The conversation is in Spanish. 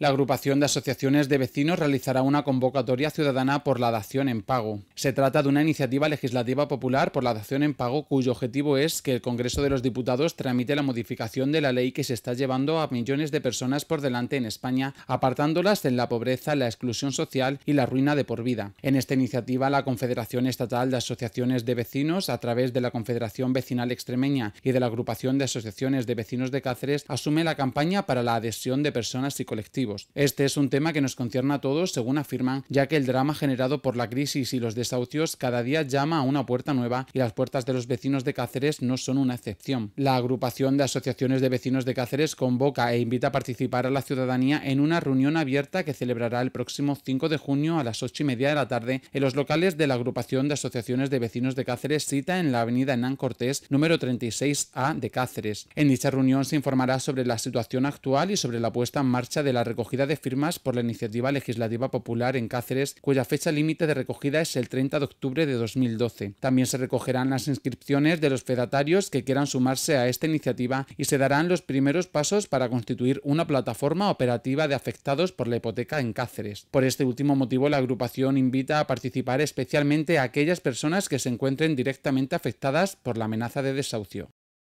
La agrupación de asociaciones de vecinos realizará una convocatoria ciudadana por la dación en pago. Se trata de una iniciativa legislativa popular por la dación en pago cuyo objetivo es que el Congreso de los Diputados tramite la modificación de la ley que se está llevando a millones de personas por delante en España, apartándolas de la pobreza, la exclusión social y la ruina de por vida. En esta iniciativa, la Confederación Estatal de Asociaciones de Vecinos, a través de la Confederación Vecinal Extremeña y de la Agrupación de Asociaciones de Vecinos de Cáceres, asume la campaña para la adhesión de personas y colectivos este es un tema que nos concierne a todos, según afirman, ya que el drama generado por la crisis y los desahucios cada día llama a una puerta nueva y las puertas de los vecinos de Cáceres no son una excepción. La agrupación de asociaciones de vecinos de Cáceres convoca e invita a participar a la ciudadanía en una reunión abierta que celebrará el próximo 5 de junio a las 8 y media de la tarde en los locales de la agrupación de asociaciones de vecinos de Cáceres, cita en la avenida Hernán Cortés, número 36A de Cáceres. En dicha reunión se informará sobre la situación actual y sobre la puesta en marcha de la recogida de firmas por la iniciativa legislativa popular en Cáceres, cuya fecha límite de recogida es el 30 de octubre de 2012. También se recogerán las inscripciones de los fedatarios que quieran sumarse a esta iniciativa y se darán los primeros pasos para constituir una plataforma operativa de afectados por la hipoteca en Cáceres. Por este último motivo, la agrupación invita a participar especialmente a aquellas personas que se encuentren directamente afectadas por la amenaza de desahucio.